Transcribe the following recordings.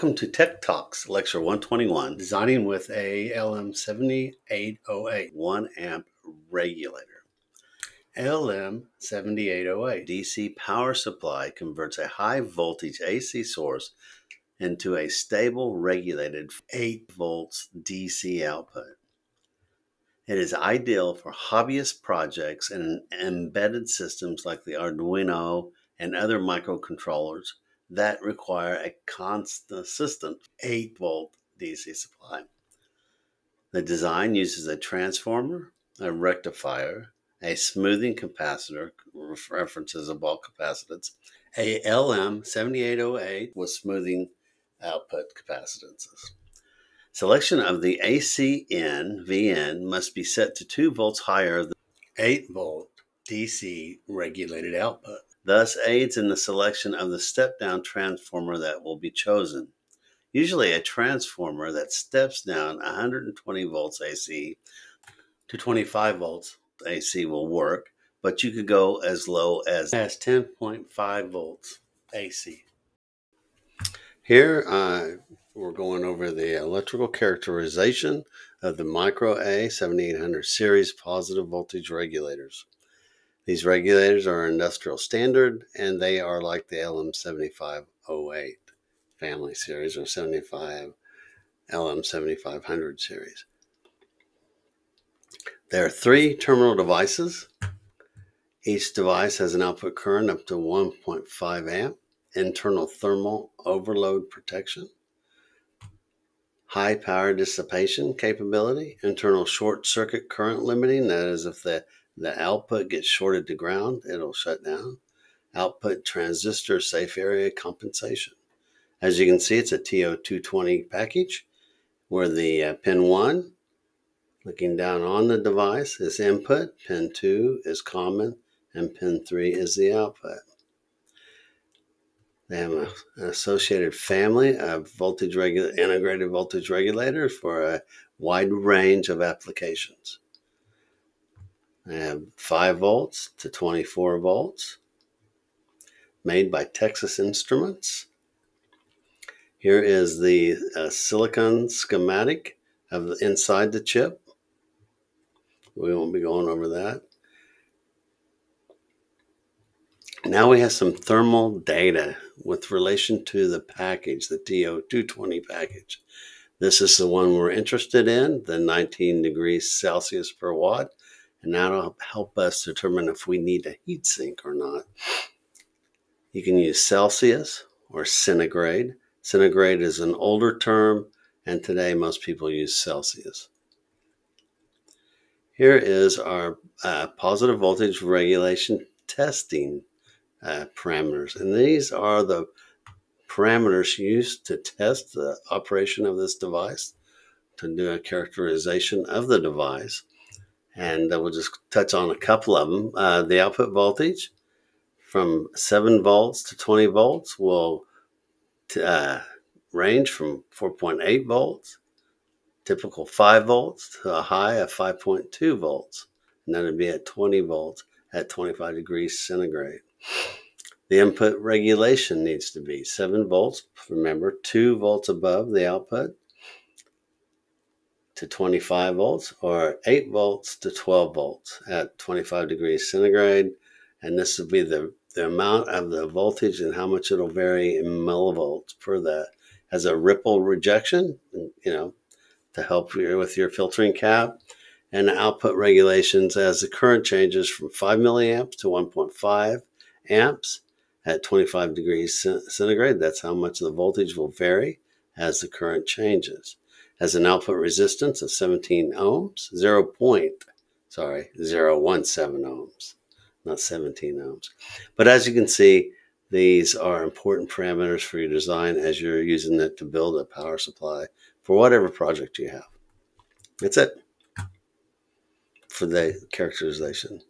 Welcome to Tech Talks, Lecture 121, Designing with a LM7808 1 amp regulator. LM7808 DC power supply converts a high voltage AC source into a stable regulated 8 volts DC output. It is ideal for hobbyist projects and embedded systems like the Arduino and other microcontrollers that require a constant, consistent 8 volt DC supply. The design uses a transformer, a rectifier, a smoothing capacitor, references a bulk capacitance, a LM7808 with smoothing output capacitances. Selection of the ACN VN must be set to 2 volts higher than 8 volt DC regulated output thus aids in the selection of the step down transformer that will be chosen. Usually, a transformer that steps down 120 volts AC to 25 volts AC will work, but you could go as low as, as 10.5 volts AC. Here, uh, we're going over the electrical characterization of the Micro A 7800 series positive voltage regulators. These regulators are industrial standard and they are like the LM7508 family series or 75 LM7500 series. There are three terminal devices. Each device has an output current up to 1.5 amp, internal thermal overload protection, high power dissipation capability, internal short circuit current limiting, that is, if the the output gets shorted to ground, it'll shut down. Output transistor safe area compensation. As you can see, it's a TO220 package where the uh, pin 1, looking down on the device, is input, pin 2 is common, and pin 3 is the output. They have a, an associated family of voltage regu- integrated voltage regulators for a wide range of applications. I have 5 volts to 24 volts, made by Texas Instruments. Here is the uh, silicon schematic of the, inside the chip. We won't be going over that. Now we have some thermal data with relation to the package, the TO220 package. This is the one we're interested in, the 19 degrees Celsius per watt and that'll help us determine if we need a heat sink or not. You can use Celsius or centigrade. Centigrade is an older term, and today most people use Celsius. Here is our uh, positive voltage regulation testing uh, parameters, and these are the parameters used to test the operation of this device, to do a characterization of the device and uh, we'll just touch on a couple of them. Uh, the output voltage from 7 volts to 20 volts will uh, range from 4.8 volts, typical 5 volts, to a high of 5.2 volts, and then it'd be at 20 volts at 25 degrees centigrade. The input regulation needs to be 7 volts, remember, 2 volts above the output, to 25 volts or 8 volts to 12 volts at 25 degrees centigrade. And this will be the, the amount of the voltage and how much it'll vary in millivolts for that. As a ripple rejection, you know, to help you with your filtering cap and output regulations as the current changes from 5 milliamps to 1.5 amps at 25 degrees centigrade. That's how much the voltage will vary as the current changes has an output resistance of 17 ohms, 0. Point, sorry, 0.17 ohms, not 17 ohms. But as you can see, these are important parameters for your design as you're using it to build a power supply for whatever project you have. That's it for the characterization.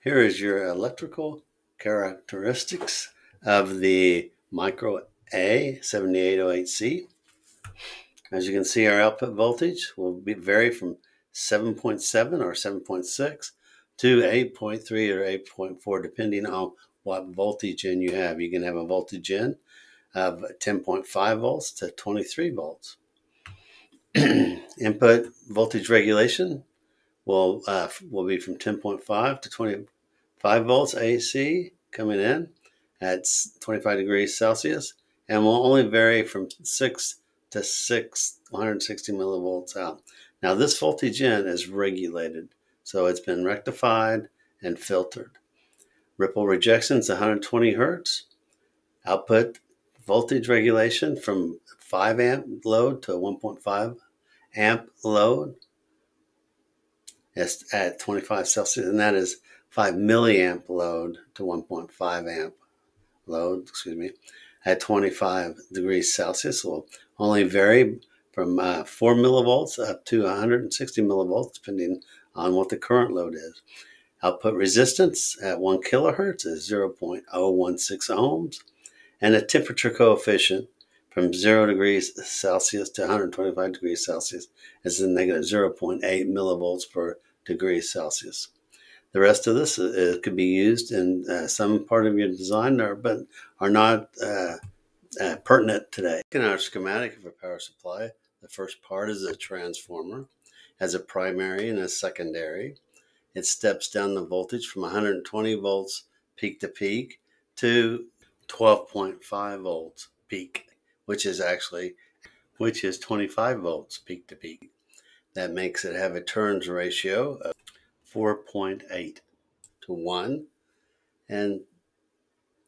Here is your electrical characteristics of the Micro A7808C. As you can see, our output voltage will be, vary from 7.7 or 7.6 to 8.3 or 8.4, depending on what voltage in you have. You can have a voltage in of 10.5 volts to 23 volts. Input voltage regulation will uh, will be from 10.5 to 25 volts AC coming in at 25 degrees Celsius and will only vary from 6 to 6 160 millivolts out. Now this voltage in is regulated, so it's been rectified and filtered. Ripple rejection is 120 hertz. Output voltage regulation from 5 amp load to 1.5 amp load is at 25 Celsius, and that is 5 milliamp load to 1.5 amp load, excuse me, at 25 degrees Celsius only vary from uh, 4 millivolts up to 160 millivolts, depending on what the current load is. Output resistance at 1 kilohertz is 0.016 ohms, and a temperature coefficient from 0 degrees Celsius to 125 degrees Celsius is a negative 0.8 millivolts per degree Celsius. The rest of this uh, could be used in uh, some part of your design, or, but are not uh, uh, pertinent today. In our schematic of a power supply, the first part is a transformer, has a primary and a secondary. It steps down the voltage from 120 volts peak to peak to 12.5 volts peak, which is actually which is 25 volts peak to peak. That makes it have a turns ratio of 4.8 to 1. And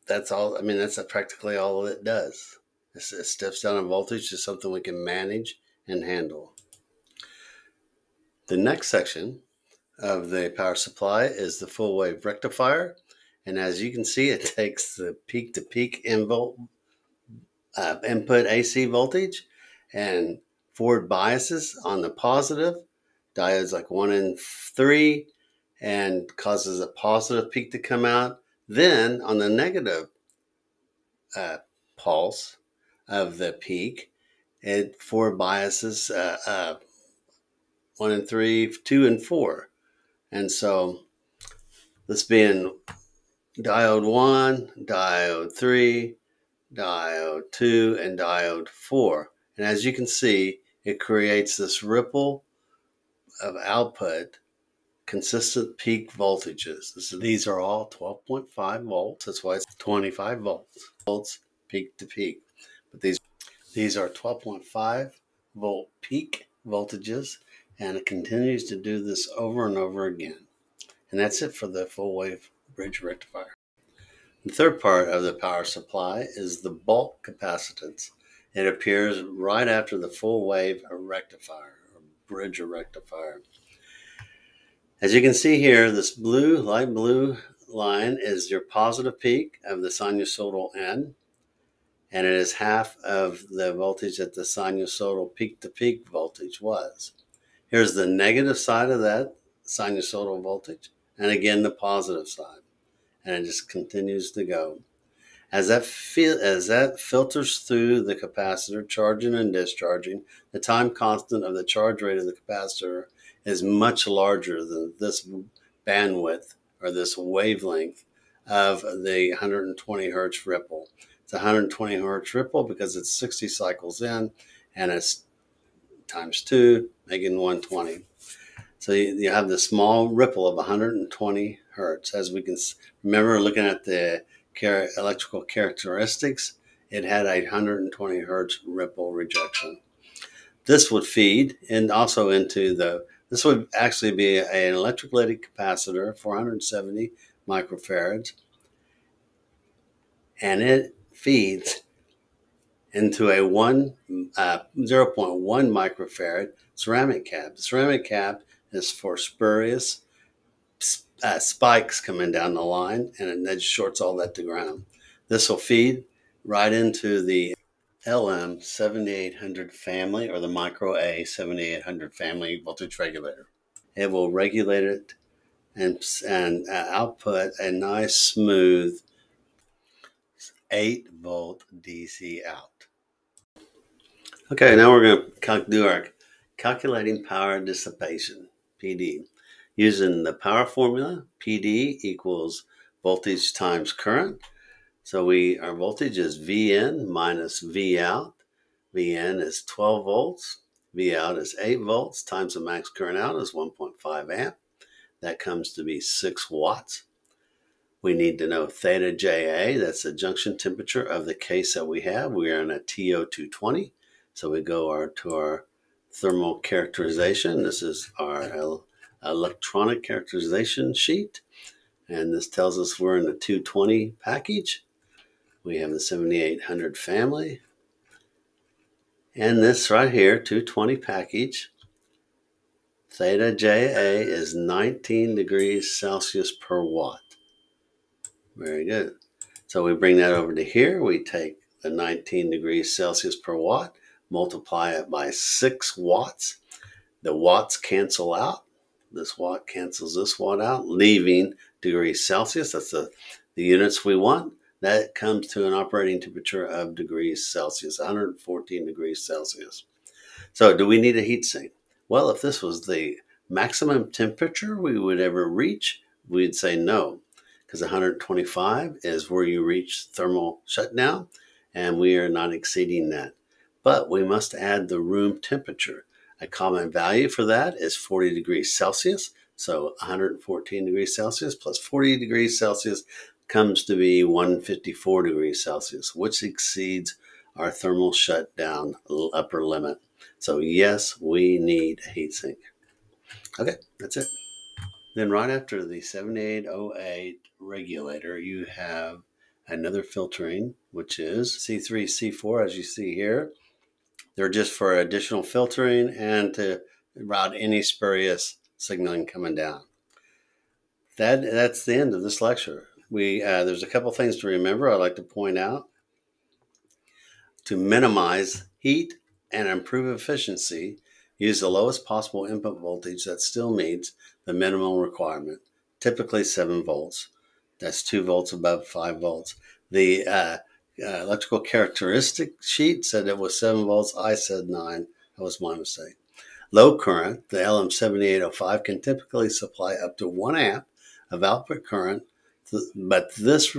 that's all. I mean, that's practically all it does. It steps down in voltage to something we can manage and handle. The next section of the power supply is the full wave rectifier. And as you can see, it takes the peak to peak uh, input AC voltage and forward biases on the positive, diodes like one and three, and causes a positive peak to come out. Then on the negative uh, pulse of the peak, it four biases uh, uh, one and three, two and four. And so this being diode one, diode three, diode two, and diode four. And as you can see, it creates this ripple of output consistent peak voltages. These are all 12.5 volts. That's why it's 25 volts, volts peak to peak. But these these are 12.5 volt peak voltages, and it continues to do this over and over again. And that's it for the full wave bridge rectifier. The third part of the power supply is the bulk capacitance. It appears right after the full wave rectifier or bridge rectifier. As you can see here, this blue, light blue line is your positive peak of the sinusoidal end, and it is half of the voltage that the sinusoidal peak to peak voltage was. Here's the negative side of that sinusoidal voltage, and again the positive side. And it just continues to go. As that, as that filters through the capacitor, charging and discharging, the time constant of the charge rate of the capacitor is much larger than this bandwidth or this wavelength of the 120 hertz ripple. It's 120 hertz ripple because it's 60 cycles in and it's times two, making 120. So you, you have the small ripple of 120 hertz. As we can remember looking at the electrical characteristics, it had a 120 hertz ripple rejection. This would feed and also into the this would actually be an electrolytic capacitor, 470 microfarads, and it feeds into a one uh, 0.1 microfarad ceramic cap. The ceramic cap is for spurious uh, spikes coming down the line, and it shorts all that to ground. This will feed right into the LM 7800 family or the Micro A 7800 family voltage regulator. It will regulate it and, and uh, output a nice smooth 8 volt DC out. Okay, now we're going to do our calculating power dissipation, PD. Using the power formula, PD equals voltage times current. So we our voltage is Vin minus V out. Vn is 12 volts. V out is 8 volts times the max current out is 1.5 amp. That comes to be 6 watts. We need to know theta JA, that's the junction temperature of the case that we have. We are in a TO220. So we go our, to our thermal characterization. This is our electronic characterization sheet. And this tells us we're in a 220 package. We have the 7800 family. And this right here, 220 package, theta JA is 19 degrees Celsius per watt. Very good. So we bring that over to here. We take the 19 degrees Celsius per watt, multiply it by 6 watts. The watts cancel out. This watt cancels this watt out, leaving degrees Celsius. That's the, the units we want. That comes to an operating temperature of degrees Celsius, 114 degrees Celsius. So, do we need a heat sink? Well, if this was the maximum temperature we would ever reach, we'd say no, because 125 is where you reach thermal shutdown, and we are not exceeding that. But we must add the room temperature. A common value for that is 40 degrees Celsius. So 114 degrees Celsius plus 40 degrees Celsius comes to be 154 degrees Celsius, which exceeds our thermal shutdown upper limit. So yes, we need a heatsink. Okay, that's it. Then right after the 7808 regulator, you have another filtering, which is C3, C4, as you see here. They're just for additional filtering and to route any spurious signaling coming down. That that's the end of this lecture. We uh, there's a couple things to remember. I'd like to point out to minimize heat and improve efficiency. Use the lowest possible input voltage that still meets the minimum requirement, typically seven volts. That's two volts above five volts. The uh, uh, electrical characteristic sheet said it was seven volts. I said nine. That was my mistake. Low current, the LM7805, can typically supply up to one amp of output current, but this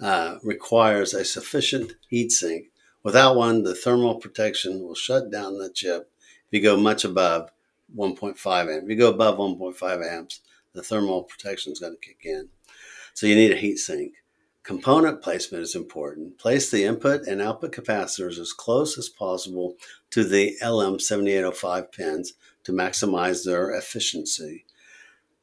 uh, requires a sufficient heat sink. Without one, the thermal protection will shut down the chip if you go much above 1.5 amps. If you go above 1.5 amps, the thermal protection is going to kick in. So you need a heat sink. Component placement is important. Place the input and output capacitors as close as possible to the LM7805 pins to maximize their efficiency.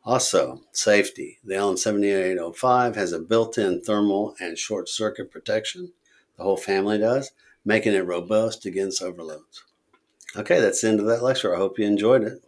Also, safety. The LM7805 has a built-in thermal and short circuit protection. The whole family does, making it robust against overloads. Okay, that's the end of that lecture. I hope you enjoyed it.